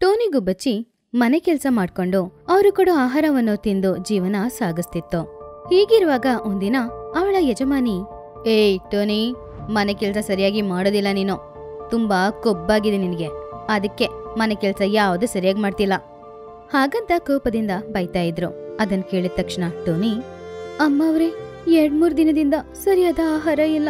Tony ಬಚ್ಚಿ ಮನೆ ಕೆಲಸ ಮಾಡ್ಕೊಂಡು ಅವರು ಕೊಡೋ ಆಹಾರವನ್ನು ತಿಂದು ಜೀವನ ಸಾಗಿಸ್ತಿತ್ತು. ಹೀಗಿರುವಾಗ ಒಂದಿನ ಅವಳ ಯಜಮಾನಿ, ಏಯ್ ಟೋನಿ, ಮನೆ ಕೆಲಸ ಸರಿಯಾಗಿ ಮಾಡೋದಿಲ್ಲ ನೀನು. ತುಂಬಾ ಕೊಬ್ಬಾಗಿದೆ ನಿನಗೆ. ಅದಕ್ಕೆ ಮನೆ ಕೆಲಸ ಯಾವುದು ಸರಿಯಾಗಿ ಮಾಡ್ತಿಲ್ಲ. ಹಾಗಂತ ಕೋಪದಿಂದ ಬೈತಾ ಇದ್ರು. ಅದನ್ ಕೇಳಿದ ತಕ್ಷಣ ಟೋನಿ, ಅಮ್ಮ ಅವ್ರೆ, ಎರಡ್ಮೂರ್ ದಿನದಿಂದ ಸರಿಯಾದ ಆಹಾರ ಇಲ್ಲ.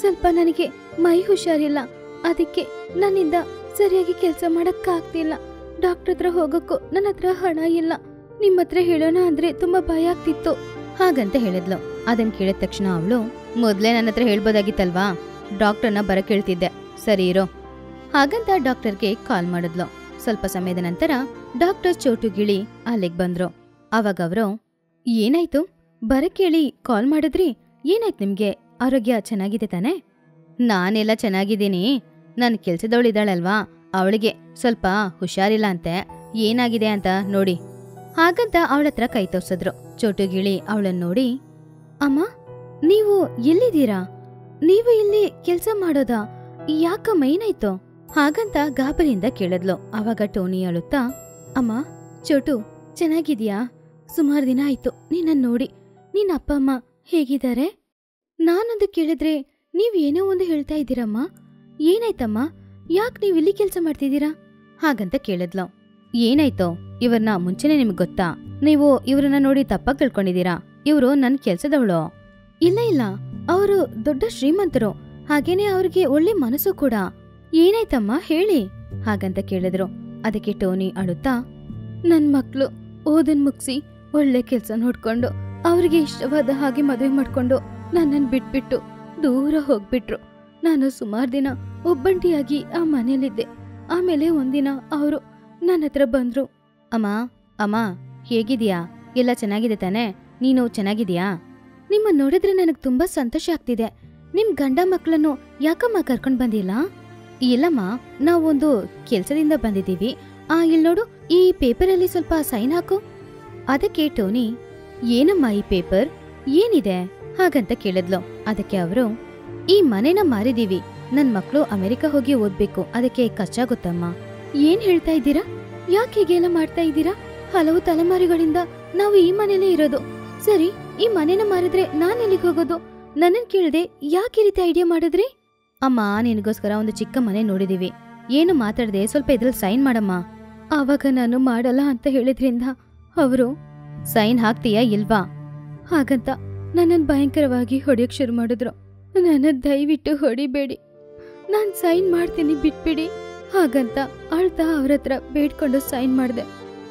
ಸ್ವಲ್ಪ ನನಗೆ ಮೈ ಹುಷಾರಿಲ್ಲ. ಅದಕ್ಕೆ ನನ್ನಿಂದ ಸರಿಯಾಗಿ ಕೆಲಸ ಮಾಡಕ್ಕಾಗ್ತಿಲ್ಲ. ಡಾಕ್ಟರ್ ಹತ್ರ ಹೋಗಕ್ಕೂ ನನ್ನ ಹತ್ರ ಹಣ ಇಲ್ಲ. ನಿಮ್ಮ ಹತ್ರ ಹೇಳೋಣ ಅಂದ್ರೆ ತುಂಬಾ ಭಯ ಆಗ್ತಿತ್ತು. ಹಾಗಂತ ಹೇಳಿದ್ಲು. ಅದನ್ ಕೇಳಿದ ತಕ್ಷಣ ಅವಳು, ಮೊದ್ಲೇ ನನ್ನ ಹತ್ರ ಹೇಳ್ಬೋದಾಗಿತ್ತಲ್ವಾ? ಡಾಕ್ಟರ್ನ ಬರ ಕೇಳ್ತಿದ್ದೆ. ಸರಿ ಇರೋ. ಹಾಗಂತ ಡಾಕ್ಟರ್ಗೆ ಕಾಲ್ ಮಾಡಿದ್ಲು. ಸ್ವಲ್ಪ ಸಮಯದ ನಂತರ ಡಾಕ್ಟರ್ ಚೋಟು ಗಿಳಿ ಅಲ್ಲಿಗ್ ಬಂದ್ರು. ಅವಾಗ ಅವರು, ಏನಾಯ್ತು? ಕೇಳಿ ಕಾಲ್ ಮಾಡಿದ್ರಿ? ಏನಾಯ್ತು ನಿಮ್ಗೆ? ಆರೋಗ್ಯ ಚೆನ್ನಾಗಿದೆ ತಾನೆ? ನಾನೆಲ್ಲ ಚೆನ್ನಾಗಿದ್ದೀನಿ. ನನ್ನ ಕೆಲ್ಸದವಳಿದ್ದಾಳಲ್ವಾ? ಅವಳಿಗೆ, ಸ್ವಲ್ಪ ಹುಷಾರಿಲ್ಲ ಅಂತೆ, ಏನಾಗಿದೆ ಅಂತ ನೋಡಿ. ಹಾಗಂತ ಅವಳತ್ರ ಕೈ ತೋರ್ಸಿದ್ರು. ಚೋಟುಗಿಳಿ ಅವಳನ್ನ ನೋಡಿ, ಅಮ್ಮ, ನೀವು ಎಲ್ಲಿದ್ದೀರಾ? ನೀವು ಇಲ್ಲಿ ಕೆಲಸ ಮಾಡೋದಾ? ಯಾಕಮ್ಮ ಏನಾಯ್ತು ಹಾಗಂತ ಗಾಬರಿಯಿಂದ ಕೇಳಿದ್ಲು. ಅವಾಗ ಟೋನಿ ಅಳುತ್ತಾ ಅಮ್ಮ, ಚೋಟು, ಚೆನ್ನಾಗಿದ್ಯಾ? ಸುಮಾರು ದಿನ ಆಯ್ತು, ನಿನ್ನನ್ ನೋಡಿ. ನಿನ್ನ ಅಪ್ಪ, ಅಮ್ಮ ಹೇಗಿದ್ದಾರೆ? ನಾನೊಂದು ಕೇಳಿದ್ರೆ, ನೀವ್ ಏನೋ ಒಂದು ಹೇಳ್ತಾ ಇದ್ದೀರಮ್ಮ. ಏನಾಯ್ತಮ್ಮ? ಯಾಕ್ ನೀವು ಇಲ್ಲಿ ಕೆಲಸ ಮಾಡ್ತಿದ್ದೀರಾ? ಹಾಗಂತ ಕೇಳಿದ್ಲು. ಏನಾಯ್ತೋ? ಇವ್ರನ್ನ ಮುಂಚೆನೆ ನಿಮ್ಗೆ ಗೊತ್ತಾ? ನೀವು ಇವ್ರನ್ನ ನೋಡಿ ತಪ್ಪಾಗಿ ಕಳ್ಕೊಂಡಿದ್ದೀರಾ ಇವರು ನನ್ ಕೆಲ್ಸದವಳು. ಇಲ್ಲ ಇಲ್ಲ. ಅವರು ದೊಡ್ಡ ಶ್ರೀಮಂತರು. ಹಾಗೇನೆ ಅವ್ರಿಗೆ ಒಳ್ಳೆ ಮನಸ್ಸು ಕೂಡ. ಏನಾಯ್ತಮ್ಮ? ಹೇಳಿ. ಹಾಗಂತ ಕೇಳಿದ್ರು. ಅದಕ್ಕೆ ಟೋನಿ ಅಳುತ್ತಾ, ನನ್ ಮಕ್ಳು ಓದನ್ ಮುಗಿಸಿ ಒಳ್ಳೆ ಕೆಲ್ಸ ನೋಡ್ಕೊಂಡು, ಅವ್ರಿಗೆ ಇಷ್ಟವಾದ ಹಾಗೆ ಮದುವೆ ಮಾಡ್ಕೊಂಡು ನನ್ನನ್ ಬಿಟ್ಬಿಟ್ಟು ದೂರ ಹೋಗ್ಬಿಟ್ರು. ನಾನು ಸುಮಾರು ದಿನ ಒಬ್ಬಂಟಿಯಾಗಿ ಆ ಮನೆಯಲ್ಲಿದ್ದೆ. ಆಮೇಲೆ ಒಂದಿನ ಅವರು ನನ್ನ ಹತ್ರ ಬಂದರು. ಅಮ್ಮ ಅಮ್ಮ ಹೇಗಿದೆಯಾ ಎಲ್ಲ ಚೆನ್ನಾಗಿದೆ ತಾನೆ? ನೀನು ಚೆನ್ನಾಗಿದೆಯಾ ನಿಮ್ಮ ನೋಡಿದ್ರೆ ನನಗೆ ತುಂಬಾ ಸಂತೋಷ ಆಗ್ತಿದೆ. ನಿಮ್ ಗಂಡ ಮಕ್ಕಳನ್ನು ಯಾಕಮ್ಮ ಕರ್ಕೊಂಡು ಬಂದಿಲ್ಲ? ಇಲ್ಲಮ್ಮ, ನಾವೊಂದು ಕೆಲಸದಿಂದ ಬಂದಿದ್ದೀವಿ. ಆ ಇಲ್ಲಿ ನೋಡು, ಈ ಪೇಪರಲ್ಲಿ ಸ್ವಲ್ಪ ಸೈನ್ ಹಾಕು. ಅದಕ್ಕೆ ಟೋನಿ, ಏನಮ್ಮ ಈ ಪೇಪರ್? ಏನಿದೆ? ಹಾಗಂತ ಕೇಳಿದ್ಲು. ಅದಕ್ಕೆ ಅವರು ಈ ಮನೆನ ಮಾರಿದೀವಿ. ನನ್ ಮಕ್ಳು ಅಮೆರಿಕ ಹೋಗಿ ಓದ್ಬೇಕು. ಅದಕ್ಕೆ ಖರ್ಚಾಗುತ್ತಮ್ಮ. ಏನ್ ಹೇಳ್ತಾ ಇದ್ದೀರಾ? ಯಾಕೆ ಹೀಗೆಲ್ಲ ಮಾಡ್ತಾ ಇದ್ದೀರಾ? ಹಲವು ತಲೆಮಾರಿಗಳಿಂದ ನಾವು ಈ ಮನೇಲೇ ಇರೋದು. ಸರಿ, ಈ ಮನೇನ ಮಾರಿದ್ರೆ ನಾನ್ ಎಲ್ಲಿಗೆ ಹೋಗೋದು? ನನ್ನನ್ ಕೇಳ್ದೆ ಯಾಕೆ ರೀತಿ ಐಡಿಯಾ ಮಾಡಿದ್ರಿ? ಅಮ್ಮ, ನಿನಗೋಸ್ಕರ ಒಂದು ಚಿಕ್ಕ ಮನೆ ನೋಡಿದೀವಿ. ಏನು ಮಾತಾಡದೆ ಸ್ವಲ್ಪ ಇದ್ರಲ್ಲಿ ಸೈನ್ ಮಾಡಮ್ಮ. ಆವಾಗ ನಾನು ಮಾಡಲ್ಲ ಅಂತ ಹೇಳಿದ್ರಿಂದ ಅವರು, ಸೈನ್ ಹಾಕ್ತೀಯಾ ಇಲ್ವಾ? ಹಾಗಂತ ನನ್ನನ್ ಭಯಂಕರವಾಗಿ ಹೊಡೆಯಕ್ ಶುರು ಮಾಡಿದ್ರು. ನನ್ನ ದಯವಿಟ್ಟು ಹೊಡಿಬೇಡಿ. ನಾನು ಸೈನ್ ಮಾಡ್ತೀನಿ, ಬಿಟ್ಬಿಡಿ. ಹಾಗಂತ ಅಳ್ತಾ ಅವ್ರ ಹತ್ರ ಬೇಡ್ಕೊಂಡು ಸೈನ್ ಮಾಡ್ದೆ.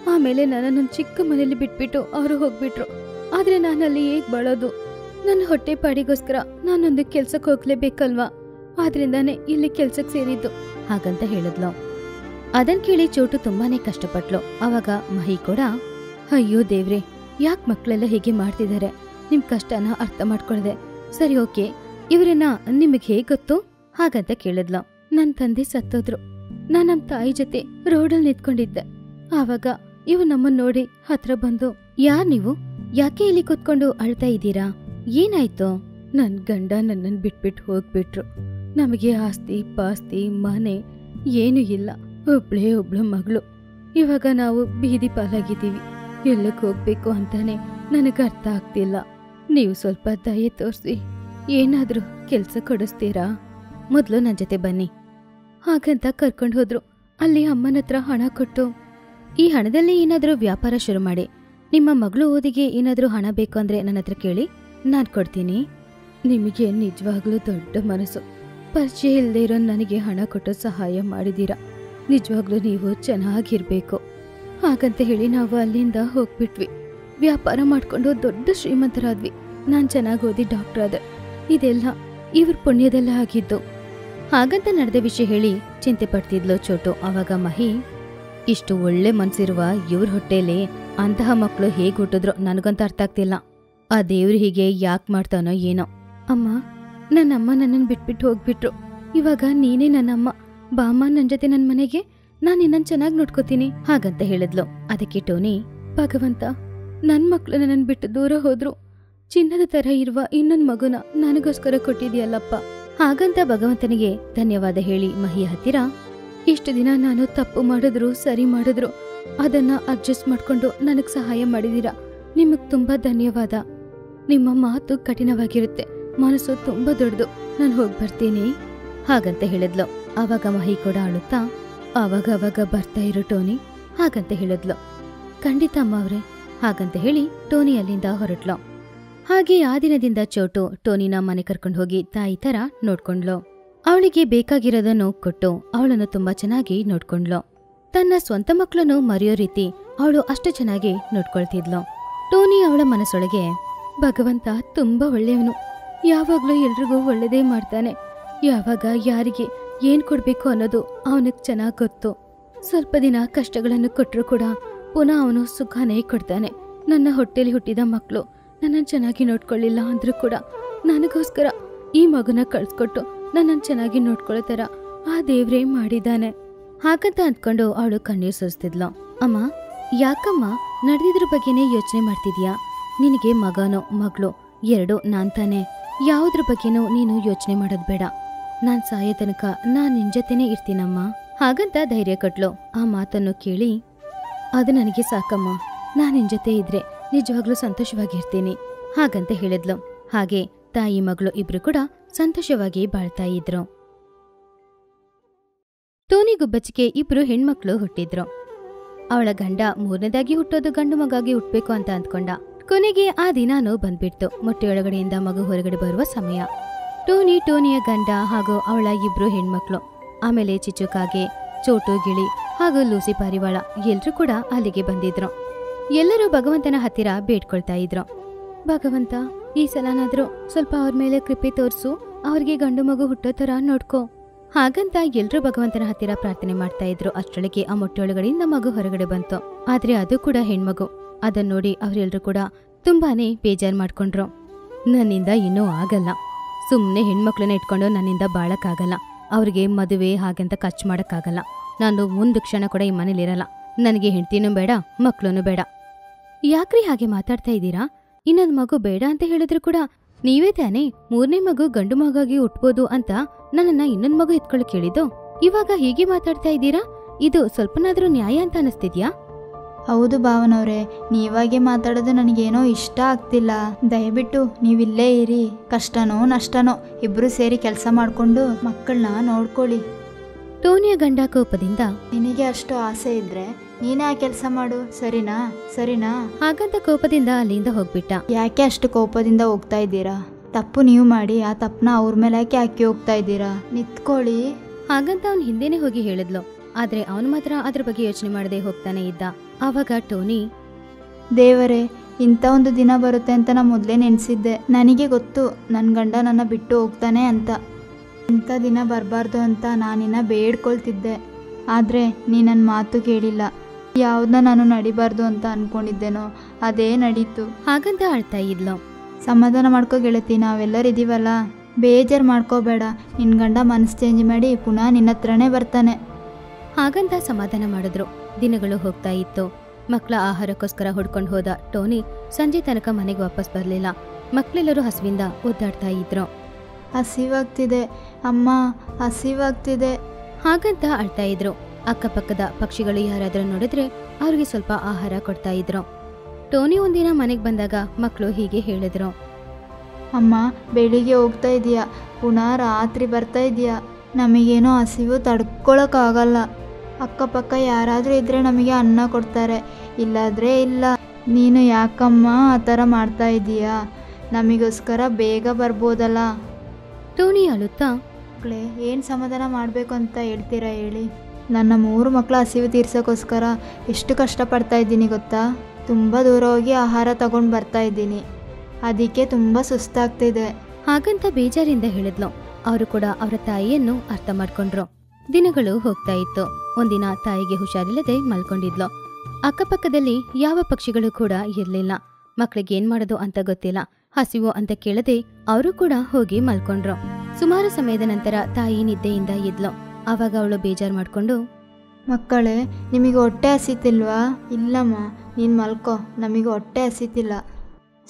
ಆಮೇಲೆ ನನ್ನನ್ನೊಂದ್ ಚಿಕ್ಕ ಮನೇಲಿ ಬಿಟ್ಬಿಟ್ಟು ಅವರು ಹೋಗ್ಬಿಟ್ರು. ಆದ್ರೆ ನಾನಲ್ಲಿ ಹೇಗೆ ಬಾಳೋದು? ನನ್ನ ಹೊಟ್ಟೆ ಪಾಡಿಗೋಸ್ಕರ ನಾನೊಂದು ಕೆಲ್ಸಕ್ಕೆ ಹೋಗ್ಲೇಬೇಕಲ್ವಾ? ಆದ್ರಿಂದಾನೇ ಇಲ್ಲಿ ಕೆಲ್ಸಕ್ಕೆ ಸೇರಿದ್ದು. ಹಾಗಂತ ಹೇಳಿದ್ಲು. ಅದನ್ ಕೇಳಿ ಚೋಟು ತುಂಬಾನೇ ಕಷ್ಟಪಟ್ಲು. ಅವಾಗ ಮಹಿ ಕೂಡ, ಅಯ್ಯೋ ದೇವ್ರೆ, ಯಾಕ್ ಮಕ್ಕಳೆಲ್ಲ ಹೀಗೆ ಮಾಡ್ತಿದ್ದಾರೆ ನಿಮ್ ಕಷ್ಟನ ಅರ್ಥ ಮಾಡ್ಕೊಳ್ದೆ. ಸರಿ, ಓಕೆ. ಇವರನ್ನ ನಿಮಗೆ ಹೇಗ್ ಗೊತ್ತು ಹಾಗಂತ ಕೇಳಿದ್ಲು. ನನ್ ತಂದೆ ಸತ್ತೋದ್ರು. ನಾನ್ ನಮ್ ತಾಯಿ ಜೊತೆ ರೋಡಲ್ಲಿ ನಿಂತ್ಕೊಂಡಿದ್ದೆ. ಆವಾಗ ಇವ್ ನಮ್ಮನ್ ನೋಡಿ ಹತ್ರ ಬಂದು, ಯಾರ್ ನೀವು? ಯಾಕೆ ಇಲ್ಲಿ ಕೂತ್ಕೊಂಡು ಅಳ್ತಾ ಇದ್ದೀರಾ? ಏನಾಯ್ತು? ನನ್ ಗಂಡ ನನ್ನನ್ ಬಿಟ್ಬಿಟ್ಟು ಹೋಗ್ಬಿಟ್ರು. ನಮಗೆ ಆಸ್ತಿ, ಪಾಸ್ತಿ, ಮನೆ ಏನು ಇಲ್ಲ. ಒಬ್ಳೇ ಒಬ್ಳು ಮಗಳು. ಇವಾಗ ನಾವು ಬೀದಿ ಪಾಲಾಗಿದ್ದೀವಿ. ಎಲ್ಲಕ್ಕೆ ಹೋಗ್ಬೇಕು ಅಂತಾನೆ ನನಗೆ ಅರ್ಥ ಆಗ್ತಿಲ್ಲ. ನೀವು ಸ್ವಲ್ಪ ದಯೆ ತೋರಿಸಿ. ಏನಾದ್ರೂ ಕೆಲಸ ಕೊಡಿಸ್ತೀರಾ? ಮೊದಲು ನನ್ನ ಜೊತೆ ಬನ್ನಿ. ಹಾಗಂತ ಕರ್ಕೊಂಡು ಹೋದ್ರು. ಅಲ್ಲಿ ಅಮ್ಮನ ಹತ್ರ ಹಣ ಕೊಟ್ಟು, ಈ ಹಣದಲ್ಲಿ ಏನಾದರೂ ವ್ಯಾಪಾರ ಶುರು ಮಾಡಿ. ನಿಮ್ಮ ಮಗಳು ಓದಿಗೆ ಏನಾದರೂ ಹಣ ಬೇಕು ಅಂದ್ರೆ ನನ್ನ ಹತ್ರ ಕೇಳಿ. ನಾನು ಕೊಡ್ತೀನಿ. ನಿಮಗೆ ನಿಜವಾಗ್ಲೂ ದೊಡ್ಡ ಮನಸ್ಸು. ಪರಿಚಯ ಇಲ್ಲದೆ ಇರೋ ನನಗೆ ಹಣ ಕೊಟ್ಟು ಸಹಾಯ ಮಾಡಿದ್ದೀರಾ ನಿಜವಾಗ್ಲೂ ನೀವು ಚೆನ್ನಾಗಿರ್ಬೇಕು. ಹಾಗಂತ ಹೇಳಿ ನಾವು ಅಲ್ಲಿಂದ ಹೋಗ್ಬಿಟ್ವಿ. ವ್ಯಾಪಾರ ಮಾಡ್ಕೊಂಡು ದೊಡ್ಡ ಶ್ರೀಮಂತರಾದ್ವಿ. ನಾನು ಚೆನ್ನಾಗಿ ಓದಿ ಡಾಕ್ಟರ್ ಆದೆ ಇದೆಲ್ಲ ಇವ್ರ ಪುಣ್ಯದೆಲ್ಲ ಆಗಿದ್ದು. ಹಾಗಂತ ನಡೆದ ವಿಷಯ ಹೇಳಿ ಚಿಂತೆ ಪಡ್ತಿದ್ಲು ಚೋಟು. ಅವಾಗ ಮಹಿ, ಇಷ್ಟು ಒಳ್ಳೆ ಮನ್ಸಿರುವ ಇವ್ರ ಹೊಟ್ಟೆಲಿ ಅಂತಹ ಮಕ್ಕಳು ಹೇಗ್ ಹುಟ್ಟಿದ್ರು ನನಗಂತ ಅರ್ಥ ಆಗ್ತಿಲ್ಲ. ಆ ದೇವ್ರು ಹೀಗೆ ಯಾಕೆ ಮಾಡ್ತಾನೋ ಏನೋ. ಅಮ್ಮ ನನ್ನಮ್ಮ ನನ್ನನ್ನು ಬಿಟ್ಬಿಟ್ಟು ಹೋಗ್ಬಿಟ್ರು. ಇವಾಗ ನೀನೇ ನನ್ನಮ್ಮ ಬಾಮ್ಮ ನನ್ ಜೊತೆ ನನ್ ಮನೆಗೆ, ನಾನ್ ನಿನ್ನನ್ ಚೆನ್ನಾಗಿ ನೋಡ್ಕೋತೀನಿ ಹಾಗಂತ ಹೇಳಿದ್ಲು. ಅದಕ್ಕೆ ಟೋನಿ, ಭಗವಂತ, ನನ್ ಮಕ್ಳು ನನ್ನನ್ ಬಿಟ್ಟು ದೂರ ಹೋದ್ರು. ಚಿನ್ನದ ತರ ಇರುವ ಇನ್ನೊಂದ್ ಮಗುನ ನನಗೋಸ್ಕರ ಕೊಟ್ಟಿದ್ಯಲ್ಲಪ್ಪ. ಹಾಗಂತ ಭಗವಂತನಿಗೆ ಧನ್ಯವಾದ ಹೇಳಿ ಮಹಿಯ ಹತ್ತಿರ. ಇಷ್ಟು ದಿನ ನಾನು ತಪ್ಪು ಮಾಡಿದ್ರು ಸರಿ ಮಾಡಿದ್ರು ಅದನ್ನ ಅಡ್ಜಸ್ಟ್ ಮಾಡ್ಕೊಂಡು ನನಗೆ ಸಹಾಯ ಮಾಡಿದೀರಾ? ನಿಮಗೆ ತುಂಬಾ ಧನ್ಯವಾದ. ನಿಮ್ಮ ಮಾತು ಕಠಿಣವಾಗಿರುತ್ತೆ. ಮನಸ್ಸು ತುಂಬಾ ದೊಡ್ಡದು. ನಾನು ಹೋಗಿ ಬರ್ತೀನಿ. ಹಾಗಂತ ಹೇಳಿದ್ಲು. ಆವಾಗ ಮಹಿ ಕೂಡ ಅಳುತ್ತಾ, ಆವಾಗ ಅವಾಗ ಬರ್ತಾ ಇರು ಟೋನಿ. ಹಾಗಂತ ಹೇಳಿದ್ಲು. ಖಂಡಿತ ಅಮ್ಮ ಅವ್ರೆ. ಹಾಗಂತ ಹೇಳಿ ಟೋನಿ ಅಲ್ಲಿಂದ ಹೊರಟ್ಲು. ಹಾಗೆ ಆ ದಿನದಿಂದ ಚೋಟು ಟೋನಿನ ಮನೆ ಕರ್ಕೊಂಡು ಹೋಗಿ ತಾಯಿ ತರ ನೋಡ್ಕೊಂಡ್ಲು. ಅವಳಿಗೆ ಬೇಕಾಗಿರೋದನ್ನು ಕೊಟ್ಟು ಅವಳನ್ನು ತುಂಬಾ ಚೆನ್ನಾಗಿ ನೋಡ್ಕೊಂಡ್ಲು. ತನ್ನ ಸ್ವಂತ ಮಕ್ಕಳನ್ನು ಮರೆಯೋ ರೀತಿ ಅವಳು ಅಷ್ಟು ಚೆನ್ನಾಗಿ ನೋಡ್ಕೊಳ್ತಿದ್ಲು. ಟೋನಿ ಅವಳ ಮನಸ್ಸೊಳಗೆ, ಭಗವಂತ ತುಂಬಾ ಒಳ್ಳೆಯವನು. ಯಾವಾಗ್ಲೂ ಎಲ್ರಿಗೂ ಒಳ್ಳೆದೇ ಮಾಡ್ತಾನೆ. ಯಾವಾಗ ಯಾರಿಗೆ ಏನ್ ಕೊಡ್ಬೇಕು ಅನ್ನೋದು ಅವನಿಗೆ ಚೆನ್ನಾಗ್ ಗೊತ್ತು. ಸ್ವಲ್ಪ ದಿನ ಕಷ್ಟಗಳನ್ನು ಕೊಟ್ಟರು ಕೂಡ ಪುನಃ ಅವನು ಸುಖನೇ ಕೊಡ್ತಾನೆ. ನನ್ನ ಹೊಟ್ಟೆಲಿ ಹುಟ್ಟಿದ ಮಕ್ಕಳು ನನ್ನನ್ನು ಚೆನ್ನಾಗಿ ನೋಡ್ಕೊಳ್ಳಿಲ್ಲ ಅಂದರೂ ಕೂಡ ನನಗೋಸ್ಕರ ಈ ಮಗುನ ಕಳ್ಸ್ಕೊಟ್ಟು ನನ್ನನ್ನು ಚೆನ್ನಾಗಿ ನೋಡ್ಕೊಳ್ಳೋ ಥರ ಆ ದೇವ್ರೇ ಮಾಡಿದ್ದಾನೆ. ಹಾಗಂತ ಅಂದ್ಕೊಂಡು ಅವಳು ಕಣ್ಣೀರು ಸುರಿಸ್ತಿದ್ಲು. ಅಮ್ಮ, ಯಾಕಮ್ಮ ನಡೆದಿದ್ರ ಬಗ್ಗೆನೇ ಯೋಚನೆ ಮಾಡ್ತಿದ್ಯಾ? ನಿನಗೆ ಮಗನೋ, ಮಗಳು ಎರಡು ನಾನ್ ತಾನೆ ಯಾವುದ್ರ ಬಗ್ಗೆನೂ ನೀನು ಯೋಚನೆ ಮಾಡೋದು ಬೇಡ. ನಾನ್ ಸಾಯೋ ತನಕ ನಾನ್ ನಿನ್ ಜೊತೆನೇ ಇರ್ತೀನಮ್ಮ. ಹಾಗಂತ ಧೈರ್ಯ ಕಟ್ಲು. ಆ ಮಾತನ್ನು ಕೇಳಿ, ಅದು ನನಗೆ ಸಾಕಮ್ಮ. ನಾನು ನಿನ್ ಜೊತೆ ಇದ್ರೆ ನಿಜವಾಗ್ಲೂ ಸಂತೋಷವಾಗಿರ್ತೀನಿ ಹಾಗಂತ ಹೇಳಿದ್ಲು. ಹಾಗೆ ತಾಯಿ ಮಗಳು ಇಬ್ರು ಕೂಡ ಸಂತೋಷವಾಗಿ ಬಾಳ್ತಾ ಇದ್ರು. ಟೋನಿ ಗುಬ್ಬಚ್ಚಿಗೆ ಇಬ್ರು ಹೆಣ್ಮಕ್ಳು ಹುಟ್ಟಿದ್ರು. ಅವಳ ಗಂಡ ಮೂರನೇದಾಗಿ ಹುಟ್ಟೋದು ಗಂಡು ಮಗಾಗಿ ಹುಟ್ಬೇಕು ಅಂತ ಅಂದ್ಕೊಂಡ. ಕೊನೆಗೆ ಆ ದಿನಾನು ಬಂದ್ಬಿಡ್ತು. ಮೊಟ್ಟೆಯೊಳಗಡೆಯಿಂದ ಮಗು ಹೊರಗಡೆ ಬರುವ ಸಮಯ. ಟೋನಿ ಟೋನಿಯ ಗಂಡ ಹಾಗೂ ಅವಳ ಇಬ್ರು ಹೆಣ್ಮಕ್ಳು. ಆಮೇಲೆ ಚಿಚುಕಾಗೆ ಚೋಟು, ಗಿಳಿ ಹಾಗೂ ಲೂಸಿ ಪಾರಿವಾಳ ಎಲ್ರೂ ಕೂಡ ಅಲ್ಲಿಗೆ ಬಂದಿದ್ರು. ಎಲ್ಲರೂ ಭಗವಂತನ ಹತ್ತಿರ ಬೇಡ್ಕೊಳ್ತಾ ಇದ್ರು. ಭಗವಂತ, ಈ ಸಲನಾದ್ರೂ ಸ್ವಲ್ಪ ಅವ್ರ ಮೇಲೆ ಕೃಪೆ ತೋರಿಸು, ಅವ್ರಿಗೆ ಗಂಡು ಮಗು ಹುಟ್ಟೋ ತರ ನೋಡ್ಕೋ. ಹಾಗಂತ ಎಲ್ರೂ ಭಗವಂತನ ಹತ್ತಿರ ಪ್ರಾರ್ಥನೆ ಮಾಡ್ತಾ ಇದ್ರು. ಅಷ್ಟೊಳಗೆ ಆ ಮೊಟ್ಟೆಯೊಳಗಡೆಯಿಂದ ಮಗು ಹೊರಗಡೆ ಬಂತು. ಆದ್ರೆ ಅದು ಕೂಡ ಹೆಣ್ಮಗು. ಅದನ್ನ ನೋಡಿ ಅವರೆಲ್ಲರೂ ಕೂಡ ತುಂಬಾನೇ ಬೇಜಾರ್ ಮಾಡ್ಕೊಂಡ್ರು. ನನ್ನಿಂದ ಇನ್ನೂ ಆಗಲ್ಲ. ಸುಮ್ಮನೆ ಹೆಣ್ಮಕ್ಳನ್ನ ಇಟ್ಕೊಂಡು ನನ್ನಿಂದ ಬಾಳಕ್ಕಾಗಲ್ಲ. ಅವ್ರಿಗೆ ಮದುವೆ ಹಾಗೆಂತ ಖರ್ಚು ಮಾಡಕ್ಕಾಗಲ್ಲ. ನಾನು ಒಂದು ಕ್ಷಣ ಕೂಡ ಈ ಮನೇಲಿರಲ್ಲ. ನನಗೆ ಹೆಂಡ್ತಿನೂ ಬೇಡ ಮಕ್ಕಳೂ ಬೇಡ. ಯಾಕ್ರಿ ಹಾಗೆ ಮಾತಾಡ್ತಾ ಇದ್ದೀರಾ? ಇನ್ನೊಂದು ಮಗು ಬೇಡ ಅಂತ ಹೇಳಿದ್ರು ಕೂಡ ನೀವೇ ತಾನೇ ಮೂರನೇ ಮಗು ಗಂಡು ಮಗಾಗಿ ಹುಟ್ಬೋದು ಅಂತ ನನ್ನನ್ನ ಇನ್ನೊಂದ್ ಮಗು ಎತ್ಕೊಳಕ್ ಕೇಳಿದ್ದು? ಇವಾಗ ಹೀಗೆ ಮಾತಾಡ್ತಾ ಇದ್ದೀರಾ? ಇದು ಸ್ವಲ್ಪನಾದ್ರೂ ನ್ಯಾಯ ಅಂತ ಅನಿಸ್ತಿದ್ಯಾ? ಹೌದು ಭಾವನವ್ರೆ ನೀವಾಗೆ ಮಾತಾಡೋದು ನನಗೇನೋ ಇಷ್ಟ ಆಗ್ತಿಲ್ಲ. ದಯವಿಟ್ಟು ನೀವಿಲ್ಲೇ ಇರಿ ಕಷ್ಟನೋ ನಷ್ಟನೋ ಇಬ್ರು ಸೇರಿ ಕೆಲಸ ಮಾಡಿಕೊಂಡು ಮಕ್ಕಳನ್ನ ನೋಡ್ಕೊಳ್ಳಿ. ಟೋನಿಯ ಗಂಡ ಕೋಪದಿಂದ ನಿನಗೆ ಅಷ್ಟು ಆಸೆ ಇದ್ರೆ ನೀನೇ ಆ ಕೆಲಸ ಮಾಡು. ಸರಿನಾ? ಸರಿನಾ? ಹಾಗಂತ ಕೋಪದಿಂದ ಅಲ್ಲಿಂದ ಹೋಗ್ಬಿಟ್ಟ. ಯಾಕೆ ಅಷ್ಟು ಕೋಪದಿಂದ ಹೋಗ್ತಾ ಇದ್ದೀರಾ? ತಪ್ಪು ನೀವು ಮಾಡಿ ಆ ತಪ್ಪನ್ನ ಅವ್ರ ಮೇಲೆ ಯಾಕೆ ಹಾಕಿ ಹೋಗ್ತಾ ಇದ್ದೀರಾ? ನಿತ್ಕೊಳ್ಳಿ. ಹಾಗಂತ ಅವನ್ ಹಿಂದೆನೆ ಹೋಗಿ ಹೇಳಿದ್ಲು. ಆದ್ರೆ ಅವನು ಮಾತ್ರ ಅದ್ರ ಬಗ್ಗೆ ಯೋಚನೆ ಮಾಡದೆ ಹೋಗ್ತಾನೆ ಇದ್ದ. ಆವಾಗ ಟೋನಿ ದೇವರೇ ಇಂಥ ಒಂದು ದಿನ ಬರುತ್ತೆ ಅಂತ ನಾನು ಮೊದಲೇ ನೆನೆಸಿದ್ದೆ. ನನಗೆ ಗೊತ್ತು ನನ್ನ ಗಂಡ ನನ್ನ ಬಿಟ್ಟು ಹೋಗ್ತಾನೆ ಅಂತ. ಇಂಥ ದಿನ ಬರಬಾರ್ದು ಅಂತ ನಾನಿನ್ನ ಬೇಡ್ಕೊಳ್ತಿದ್ದೆ. ಆದರೆ ನೀ ನನ್ನ ಮಾತು ಕೇಳಿಲ್ಲ. ಯಾವುದನ್ನ ನಾನು ನಡಿಬಾರ್ದು ಅಂತ ಅನ್ಕೊಂಡಿದ್ದೇನೋ ಅದೇ ನಡೀತು. ಹಾಗಂತ ಅಳ್ತಾ ಇದ್ಲು. ಸಮಾಧಾನ ಮಾಡ್ಕೋ ಗೆಳತಿ ನಾವೆಲ್ಲರೂ ಇದೀವಲ್ಲ? ಬೇಜಾರು ಮಾಡ್ಕೋಬೇಡ. ನಿನ್ನ ಗಂಡ ಮನಸ್ಸು ಚೇಂಜ್ ಮಾಡಿ ಪುನಃ ನಿನ್ನ ಹತ್ರನೇ ಬರ್ತಾನೆ. ಹಾಗಂತ ಸಮಾಧಾನ ಮಾಡಿದ್ರು. ದಿನಗಳು ಹೋಗ್ತಾ ಇತ್ತು. ಮಕ್ಕಳ ಆಹಾರಕ್ಕೋಸ್ಕರ ಹುಡ್ಕೊಂಡು ಹೋದ ಟೋನಿ ಸಂಜೆ ತನಕ ಮನೆಗೆ ವಾಪಸ್ ಬರಲಿಲ್ಲ. ಮಕ್ಕಳೆಲ್ಲರೂ ಹಸುವಿಂದ ಒದ್ದಾಡ್ತಾ ಇದ್ರು. ಹಸಿವಾಗ್ತಿದೆ. ಅಮ್ಮ ಹಸಿವಾಗ್ತಿದೆ. ಹಾಗಂತ ಅಳ್ತಾ ಇದ್ರು. ಅಕ್ಕಪಕ್ಕದ ಪಕ್ಷಿಗಳು ಯಾರಾದರೂ ನೋಡಿದ್ರೆ ಅವ್ರಿಗೆ ಸ್ವಲ್ಪ ಆಹಾರ ಕೊಡ್ತಾ ಇದ್ರು. ಟೋನಿ ಒಂದಿನ ಮನೆಗೆ ಬಂದಾಗ ಮಕ್ಕಳು ಹೀಗೆ ಹೇಳಿದ್ರು. ಅಮ್ಮ ಬೆಳಿಗ್ಗೆ ಹೋಗ್ತಾ ಇದೀಯಾ. ಪುನಃ ರಾತ್ರಿ ಬರ್ತಾ ಇದೀಯಾ. ನಮಗೇನೋ ಹಸಿವು ತಡ್ಕೊಳಕ್ಕಾಗಲ್ಲ. ಅಕ್ಕಪಕ್ಕ ಯಾರಾದರೂ ಇದ್ದರೆ ನಮಗೆ ಅನ್ನ ಕೊಡ್ತಾರೆ. ಇಲ್ಲಾದ್ರೆ ಇಲ್ಲ. ನೀನು ಯಾಕಮ್ಮ ಆ ಥರ ಮಾಡ್ತಾ ಇದೀಯಾ? ನಮಗೋಸ್ಕರ ಬೇಗ ಬರ್ಬೋದಲ್ಲ. ಟೋನಿ ಅಳುತ್ತಾ ಮಕ್ಕಳೇ ಏನು ಸಮಾಧಾನ ಮಾಡಬೇಕು ಅಂತ ಹೇಳ್ತೀರಾ ಹೇಳಿ. ನನ್ನ ಮೂರು ಮಕ್ಕಳ ಹಸಿವು ತೀರ್ಸೋಕ್ಕೋಸ್ಕರ ಎಷ್ಟು ಕಷ್ಟಪಡ್ತಾ ಇದ್ದೀನಿ ಗೊತ್ತಾ? ತುಂಬ ದೂರ ಹೋಗಿ ಆಹಾರ ತಗೊಂಡು ಬರ್ತಾ ಇದ್ದೀನಿ. ಅದಕ್ಕೆ ತುಂಬ ಸುಸ್ತಾಗ್ತಿದೆ. ಹಾಗಂತ ಬೇಜಾರಿಂದ ಹೇಳಿದ್ಲು. ಅವರು ಕೂಡ ಅವರ ತಾಯಿಯನ್ನು ಅರ್ಥ ಮಾಡ್ಕೊಂಡ್ರು. ದಿನಗಳು ಹೋಗ್ತಾ ಇತ್ತು. ಒಂದಿನ ತಾಯಿಗೆ ಹುಷಾರಿಲ್ಲದೆ ಮಲ್ಕೊಂಡಿದ್ಲು. ಅಕ್ಕಪಕ್ಕದಲ್ಲಿ ಯಾವ ಪಕ್ಷಿಗಳು ಕೂಡ ಇರಲಿಲ್ಲ. ಮಕ್ಕಳಿಗೆ ಏನ್ ಮಾಡೋದು ಅಂತ ಗೊತ್ತಿಲ್ಲ. ಹಸಿವು ಅಂತ ಕೇಳದೆ ಅವರು ಕೂಡ ಹೋಗಿ ಮಲ್ಕೊಂಡ್ರು. ಸುಮಾರು ಸಮಯದ ನಂತರ ತಾಯಿ ನಿದ್ದೆಯಿಂದ ಎದ್ಲು. ಆವಾಗ ಅವಳು ಬೇಜಾರು ಮಾಡಿಕೊಂಡು ಮಕ್ಕಳೇ ನಿಮಗೆ ಹೊಟ್ಟೆ ಹಸಿತಿಲ್ವಾ? ಇಲ್ಲಮ್ಮ ನೀನು ಮಲ್ಕೋ ನಮಗೆ ಹೊಟ್ಟೆ ಹಸಿತಿಲ್ಲ.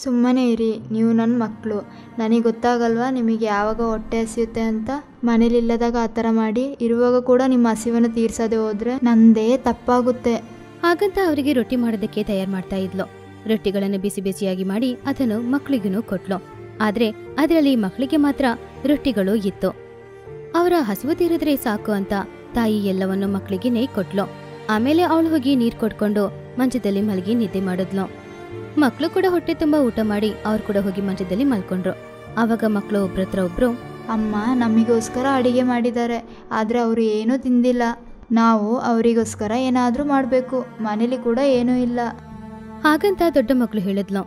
ಸುಮ್ಮನೆ ಇರಿ ನೀವು ನನ್ನ ಮಕ್ಕಳು ನನಗೆ ಗೊತ್ತಾಗಲ್ವಾ ನಿಮಗೆ ಯಾವಾಗ ಹೊಟ್ಟೆ ಹಸಿಯುತ್ತೆ ಅಂತ? ಮನೇಲಿಲ್ಲದಾಗ ಆ ಥರ ಮಾಡಿ ಇರುವಾಗ ಕೂಡ ನಿಮ್ಮ ಹಸಿವನ್ನು ತೀರ್ಸೋದೇ ಹೋದರೆ ನಂದೇ ತಪ್ಪಾಗುತ್ತೆ. ಹಾಗಂತ ಅವರಿಗೆ ರೊಟ್ಟಿ ಮಾಡೋದಕ್ಕೆ ತಯಾರು ಮಾಡ್ತಾ ಇದ್ಲು. ರೊಟ್ಟಿಗಳನ್ನು ಬಿಸಿ ಬಿಸಿಯಾಗಿ ಮಾಡಿ ಅದನ್ನು ಮಕ್ಕಳಿಗೂ ಕೊಟ್ಲು. ಆದರೆ ಅದರಲ್ಲಿ ಮಕ್ಕಳಿಗೆ ಮಾತ್ರ ರೊಟ್ಟಿಗಳು ಇತ್ತು. ಅವರ ಹಸಿವು ತೀರಿದ್ರೆ ಸಾಕು ಅಂತ ತಾಯಿ ಎಲ್ಲವನ್ನು ಮಕ್ಕಳಿಗೆ ಕೊಟ್ಲು ಆಮೇಲೆ ಅವಳು ಹೋಗಿ ನೀರ್ ಕೊಟ್ಕೊಂಡು ಮಂಚದಲ್ಲಿ ಮಲಗಿ ನಿದ್ದೆ ಮಾಡಿದ್ಲು. ಮಕ್ಕಳು ಕೂಡ ಹೊಟ್ಟೆ ತುಂಬಾ ಊಟ ಮಾಡಿ ಅವ್ರು ಕೂಡ ಹೋಗಿ ಮಂಚದಲ್ಲಿ ಮಲ್ಕೊಂಡ್ರು. ಆವಾಗ ಮಕ್ಕಳು ಒಬ್ರತ್ರ ಒಬ್ರು ಅಮ್ಮ ನಮಗೋಸ್ಕರ ಅಡಿಗೆ ಮಾಡಿದ್ದಾರೆ ಆದರೆ ಅವರು ಏನೂ ತಿಂದಿಲ್ಲ. ನಾವು ಅವರಿಗೋಸ್ಕರ ಏನಾದರೂ ಮಾಡಬೇಕು ಮನೇಲಿ ಕೂಡ ಏನೂ ಇಲ್ಲ. ಹಾಗಂತ ದೊಡ್ಡ ಮಕ್ಕಳು ಹೇಳಿದ್ಲು.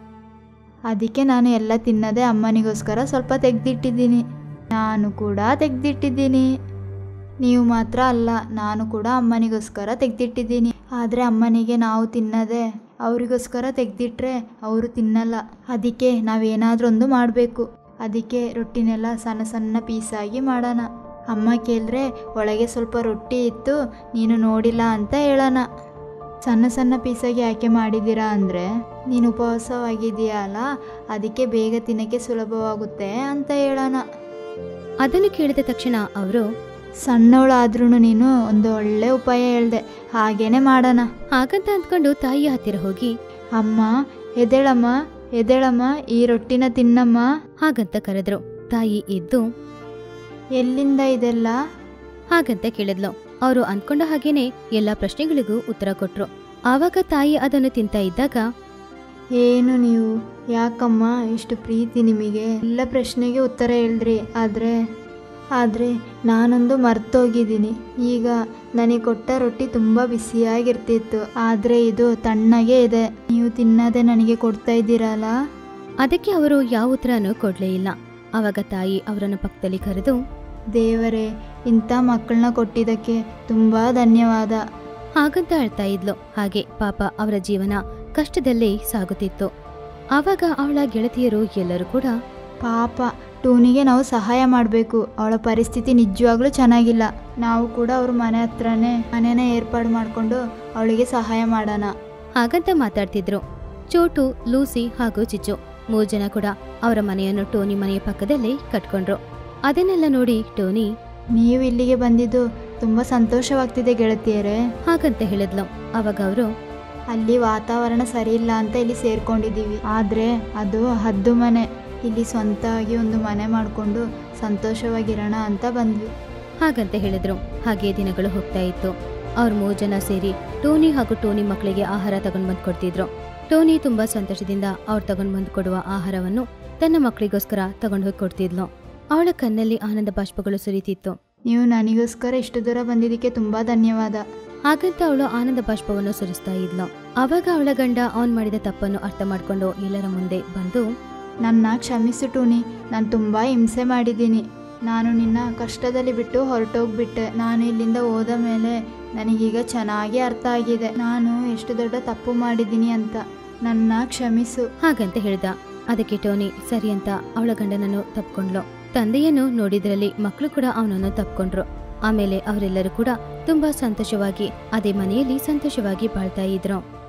ಅದಕ್ಕೆ ನಾನು ಎಲ್ಲ ತಿನ್ನದೆ ಅಮ್ಮನಿಗೋಸ್ಕರ ಸ್ವಲ್ಪ ತೆಗೆದಿಟ್ಟಿದ್ದೀನಿ. ನಾನು ಕೂಡ ತೆಗೆದಿಟ್ಟಿದ್ದೀನಿ. ನೀವು ಮಾತ್ರ ಅಲ್ಲ, ನಾನು ಕೂಡ ಅಮ್ಮನಿಗೋಸ್ಕರ ತೆಗೆದಿಟ್ಟಿದ್ದೀನಿ. ಆದರೆ ಅಮ್ಮನಿಗೆ ನಾವು ತಿನ್ನದೆ, ಅವರಿಗೋಸ್ಕರ ತೆಗೆದಿಟ್ರೆ ಅವರು ತಿನ್ನಲ್ಲ. ಅದಕ್ಕೆ ನಾವೇನಾದ್ರೂ ಒಂದು ಮಾಡಬೇಕು. ಅದಕ್ಕೆ ರೊಟ್ಟಿನೆಲ್ಲ ಸಣ್ಣ ಸಣ್ಣ ಪೀಸಾಗಿ ಮಾಡೋಣ. ಅಮ್ಮ ಕೇಳಿದ್ರೆ, ಒಳಗೆ ಸ್ವಲ್ಪ ರೊಟ್ಟಿ ಇತ್ತು, ನೀನು ನೋಡಿಲ್ಲ ಅಂತ ಹೇಳೋಣ. ಸಣ್ಣ ಸಣ್ಣ ಪೀಸಾಗಿ ಯಾಕೆ ಮಾಡಿದ್ದೀರಾ ಅಂದರೆ, ನೀನು ಉಪವಾಸವಾಗಿದೆಯಲ್ಲ ಅದಕ್ಕೆ ಬೇಗ ತಿನ್ನಕ್ಕೆ ಸುಲಭವಾಗುತ್ತೆ ಅಂತ ಹೇಳೋಣ. ಅದನ್ನು ಕೇಳಿದ ತಕ್ಷಣ ಅವರು ಸಣ್ಣವಳಾದ್ರೂ ನೀನು ಒಂದು ಒಳ್ಳೆ ಉಪಾಯ ಹೇಳ್ದೆ ಹಾಗೇನೆ ಮಾಡೋಣ. ಹಾಗಂತ ಅಂದ್ಕೊಂಡು ತಾಯಿಯ ಹತ್ತಿರ ಹೋಗಿ ಅಮ್ಮ ಎದೇಳಮ್ಮ ಎದೇಳಮ್ಮ ಈ ರೊಟ್ಟಿನ ತಿನ್ನಮ್ಮ. ಹಾಗಂತ ಕರೆದ್ರು. ತಾಯಿ ಇದ್ದು ಎಲ್ಲಿಂದ ಇದೆಲ್ಲ? ಹಾಗಂತ ಕೇಳಿದ್ಲು. ಅವರು ಅಂದ್ಕೊಂಡ ಹಾಗೇನೆ ಎಲ್ಲಾ ಪ್ರಶ್ನೆಗಳಿಗೂ ಉತ್ತರ ಕೊಟ್ರು. ಆವಾಗ ತಾಯಿ ಅದನ್ನು ತಿಂತ ಇದ್ದಾಗ ಏನು ನೀವು? ಯಾಕಮ್ಮ ಇಷ್ಟು ಪ್ರೀತಿ ನಿಮಗೆ? ಎಲ್ಲ ಪ್ರಶ್ನೆಗೆ ಉತ್ತರ ಹೇಳಿದ್ರಿ ಆದರೆ ಆದರೆ ನಾನೊಂದು ಮರ್ತೋಗಿದ್ದೀನಿ. ಈಗ ನನಗೆ ಕೊಟ್ಟ ರೊಟ್ಟಿ ತುಂಬ ಬಿಸಿಯಾಗಿರ್ತಿತ್ತು ಆದರೆ ಇದು ತಣ್ಣಗೆ ಇದೆ. ನೀವು ತಿನ್ನದೆ ನನಗೆ ಕೊಡ್ತಾ ಇದ್ದೀರಲ್ಲ? ಅದಕ್ಕೆ ಅವರು ಯಾವ ಉತ್ತರನೂ ಕೊಡಲೇ ಇಲ್ಲ. ಆವಾಗ ತಾಯಿ ಅವರನ್ನು ಪಕ್ಕದಲ್ಲಿ ಕರೆದು ದೇವರೇ ಇಂಥ ಮಕ್ಕಳನ್ನ ಕೊಟ್ಟಿದ್ದಕ್ಕೆ ತುಂಬ ಧನ್ಯವಾದ. ಹಾಗಂತ ಹೇಳ್ತಾ ಇದ್ಲು. ಹಾಗೆ ಪಾಪ ಅವರ ಜೀವನ ಕಷ್ಟದಲ್ಲೇ ಸಾಗುತ್ತಿತ್ತು. ಆವಾಗ ಅವಳ ಗೆಳತಿಯರು ಎಲ್ಲರೂ ಕೂಡ ಪಾಪ ಟೋನಿಗೆ ನಾವು ಸಹಾಯ ಮಾಡಬೇಕು. ಅವಳ ಪರಿಸ್ಥಿತಿ ನಿಜವಾಗ್ಲೂ ಚೆನ್ನಾಗಿಲ್ಲ. ನಾವು ಕೂಡ ಅವ್ರ ಮನೆ ಹತ್ರನೇ ಮನೇನ ಏರ್ಪಾಡು ಮಾಡಿಕೊಂಡು ಅವಳಿಗೆ ಸಹಾಯ ಮಾಡೋಣ. ಹಾಗಂತ ಮಾತಾಡ್ತಿದ್ರು. ಚೋಟು ಲೂಸಿ ಹಾಗೂ ಚಿಚ್ಚು ಮೂರು ಜನ ಕೂಡ ಅವರ ಮನೆಯನ್ನು ಟೋನಿ ಮನೆಯ ಪಕ್ಕದಲ್ಲಿ ಕಟ್ಕೊಂಡ್ರು. ಅದನ್ನೆಲ್ಲ ನೋಡಿ ಟೋನಿ ನೀವು ಇಲ್ಲಿಗೆ ಬಂದಿದ್ದು ತುಂಬಾ ಸಂತೋಷವಾಗ್ತಿದೆ ಗೆಳತಿಯರೇ. ಹಾಗಂತ ಹೇಳಿದ್ಲು. ಅವಾಗ ಅವರು ಅಲ್ಲಿ ವಾತಾವರಣ ಸರಿ ಇಲ್ಲ ಅಂತ ಇಲ್ಲಿ ಸೇರ್ಕೊಂಡಿದ್ದೀವಿ. ಆದರೆ ಅದು ಹದ್ದು ಮನೆ. ಇಲ್ಲಿ ಸ್ವಂತವಾಗಿ ಒಂದು ಮನೆ ಮಾಡಿಕೊಂಡು ಸಂತೋಷವಾಗಿರೋಣ ಅಂತ ಬಂದ್ವಿ. ಹಾಗಂತ ಹೇಳಿದ್ರು. ಹಾಗೆ ದಿನಗಳು ಹೋಗ್ತಾ ಇತ್ತು. ಅವ್ರ ಮೂರ್ ಜನ ಸೇರಿ ಟೋನಿ ಹಾಗೂ ಟೋನಿ ಮಕ್ಕಳಿಗೆ ಆಹಾರ ತಗೊಂಡ್ ಬಂದು ಕೊಡ್ತಿದ್ರು. ಟೋನಿ ತುಂಬಾ ಸಂತೋಷದಿಂದ ಅವ್ರು ತಗೊಂಡ್ ಬಂದು ಕೊಡುವ ಆಹಾರವನ್ನು ತನ್ನ ಮಕ್ಕಳಿಗೋಸ್ಕರ ತಗೊಂಡು ಹೋಗಿ ಕೊಡ್ತಿದ್ಲು. ಅವಳ ಕಣ್ಣಲ್ಲಿ ಆನಂದ ಬಾಷ್ಪಗಳು ಸುರಿತಿತ್ತು. ನೀವು ನನಗೋಸ್ಕರ ಇಷ್ಟು ದೂರ ಬಂದಿದ್ದಕ್ಕೆ ತುಂಬಾ ಧನ್ಯವಾದ. ಹಾಗಂತ ಅವಳು ಆನಂದ ಬಾಷ್ಪವನ್ನು ಸುರಿಸ್ತಾ ಇದ್ಲು. ಆವಾಗ ಅವಳ ಗಂಡ ಆನ್ ಮಾಡಿದ ತಪ್ಪನ್ನು ಅರ್ಥ ಮಾಡಿಕೊಂಡು ಎಲ್ಲರ ಮುಂದೆ ಬಂದು ನನ್ನ ಕ್ಷಮಿಸು ಟೂನಿ ನಾನು ತುಂಬ ಹಿಂಸೆ ಮಾಡಿದ್ದೀನಿ. ನಾನು ನಿನ್ನ ಕಷ್ಟದಲ್ಲಿ ಬಿಟ್ಟು ಹೊರಟೋಗ್ಬಿಟ್ಟೆ. ನಾನು ಇಲ್ಲಿಂದ ಹೋದ ಮೇಲೆ ನನಗೀಗ ಚೆನ್ನಾಗಿ ಅರ್ಥ ಆಗಿದೆ. ನಾನು ಎಷ್ಟು ದೊಡ್ಡ ತಪ್ಪು ಮಾಡಿದ್ದೀನಿ ಅಂತ. ನನ್ನ ಕ್ಷಮಿಸು. ಹಾಗಂತ ಹೇಳ್ದ. ಅದಕ್ಕೆ ಟೋನಿ ಸರಿ ಅಂತ. ಅವಳ ಗಂಡನನ್ನು ತಪ್ಕೊಂಡ್ಲು. ತಂದೆಯನ್ನು ನೋಡಿದ್ರಲ್ಲಿ ಮಕ್ಕಳು ಕೂಡ ಅವನನ್ನು ತಪ್ಕೊಂಡ್ರು. ಆಮೇಲೆ ಅವರೆಲ್ಲರೂ ಕೂಡ ತುಂಬಾ ಸಂತೋಷವಾಗಿ ಅದೇ ಮನೆಯಲ್ಲಿ ಸಂತೋಷವಾಗಿ ಬಾಳ್ತಾ ಇದ್ರು.